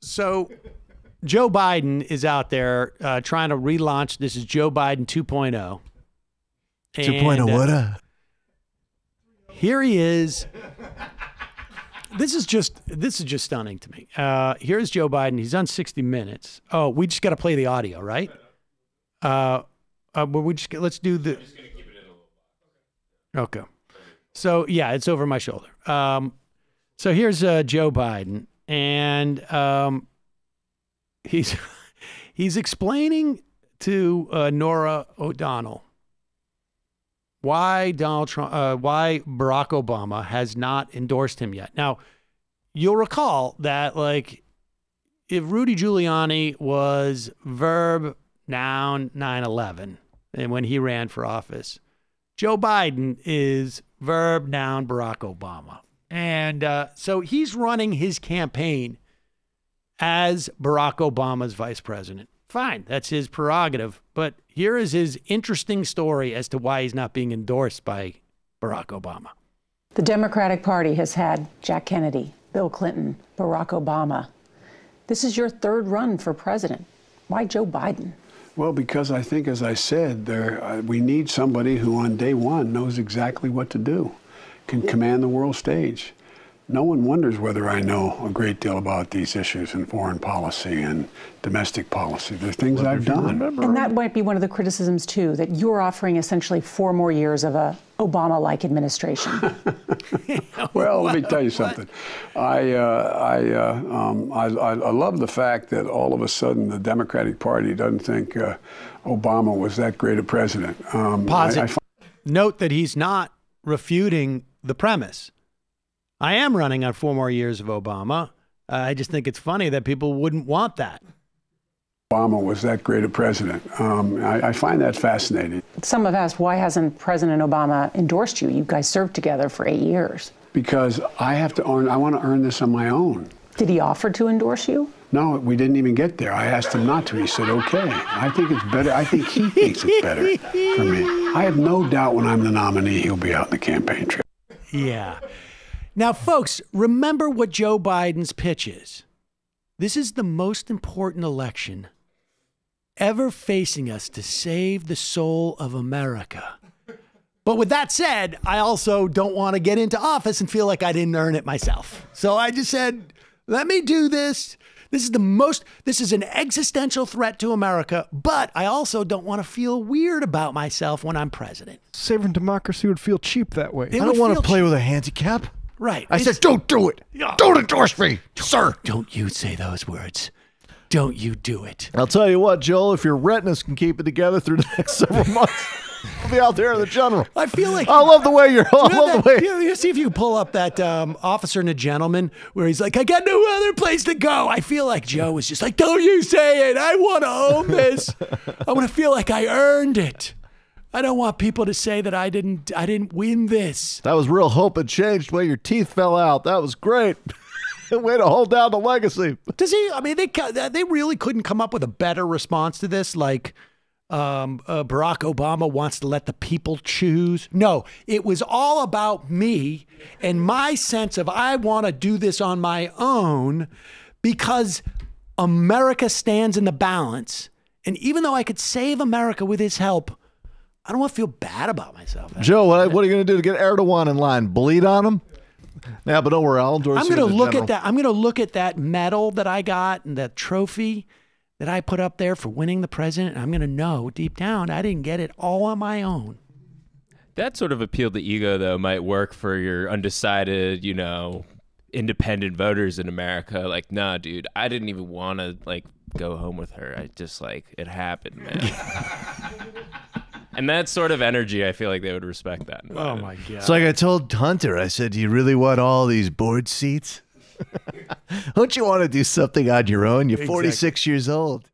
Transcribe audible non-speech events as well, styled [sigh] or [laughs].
So, Joe Biden is out there uh, trying to relaunch. This is Joe Biden 2.0. 2.0 And, uh, what a Here he is. This is just this is just stunning to me. Uh, here's Joe Biden. He's on 60 Minutes. Oh, we just got to play the audio, right? Uh, uh, but we just let's do the. Okay. So yeah, it's over my shoulder. Um, so here's uh, Joe Biden, and um, he's [laughs] he's explaining to uh, Norah O'Donnell why Donald Trump, uh, why Barack Obama has not endorsed him yet. Now, you'll recall that like if Rudy Giuliani was verb noun 9/11, and when he ran for office, Joe Biden is verb noun Barack Obama, and uh, so he's running his campaign as Barack Obama's vice president. Fine, that's his prerogative. But here is his interesting story as to why he's not being endorsed by Barack Obama. The Democratic Party has had Jack Kennedy, Bill Clinton, Barack Obama. This is your third run for president. Why Joe Biden? Well, because I think, as I said, there uh, we need somebody who, on day one, knows exactly what to do, can command the world stage. No one wonders whether I know a great deal about these issues in foreign policy and domestic policy. They're things I've done. And that might be one of the criticisms, too, that you're offering essentially four more years of a Obama like administration. [laughs] [laughs] Well, let me tell you something. I, uh, I, uh, um, I, I I love the fact that all of a sudden the Democratic Party doesn't think uh, Obama was that great a president. Um, Pause I- I it. Note that he's not refuting the premise. I am running on four more years of Obama. Uh, I just think it's funny that people wouldn't want that. Obama was that great a president. Um, I, I find that fascinating Some have asked, why hasn't President Obama endorsed you? You guys served together for eight years. because I have to earn. I want to earn this on my own. Did he offer to endorse you? No, we didn't even get there. I asked him not to. He said, "Okay." I think it's better. I think he thinks it's better for me. I have no doubt when I'm the nominee, he'll be out in the campaign trail. Yeah. Now, folks, remember what Joe Biden's pitch is. This is the most important election ever facing us to save the soul of America. But with that said, I also don't want to get into office and feel like I didn't earn it myself. So I just said, let me do this. This is the most, this is an existential threat to America, but I also don't want to feel weird about myself when I'm president. Saving democracy would feel cheap that way. It I don't want to play cheap. with a handicap. Right. I It's- said, don't do it. Don't endorse me, sir. Don't you say those words. Don't you do it. I'll tell you what, Joel, if your retinas can keep it together through the next several months, I'll be out there in the general. I feel like I love the way you're. I You know love the way. you, you see if you pull up that um, officer and a gentleman where he's like, I got no other place to go. I feel like Joe was just like, Don't you say it. I want to own this. I want to feel like I earned it. I don't want people to say that I didn't. I didn't win this. That was real hope and changed the way your teeth fell out. That was great. [laughs] way to hold down the legacy. Does he? I mean, they they really couldn't come up with a better response to this. Like, um, uh, Barack Obama wants to let the people choose. No, it was all about me and my sense of I want to do this on my own because America stands in the balance. And even though I could save America with his help, I don't want to feel bad about myself. Joe, what, what are you going to do to get Erdogan in line? Bleed on him? Yeah, but don't worry, I'll endorse I'm going to look general. at that. I'm going to look at that medal that I got and that trophy that I put up there for winning the president. And I'm going to know deep down I didn't get it all on my own. That sort of appeal to ego, though, might work for your undecided, you know, independent voters in America. Like, nah, dude, I didn't even want to like go home with her. I just like it happened, man. [laughs] and that sort of energy, I feel like they would respect that. Oh my god! It's like I told Hunter, I said, Do you really want all these board seats? [laughs] [laughs] Don't you want to do something on your own? You're 46 years old.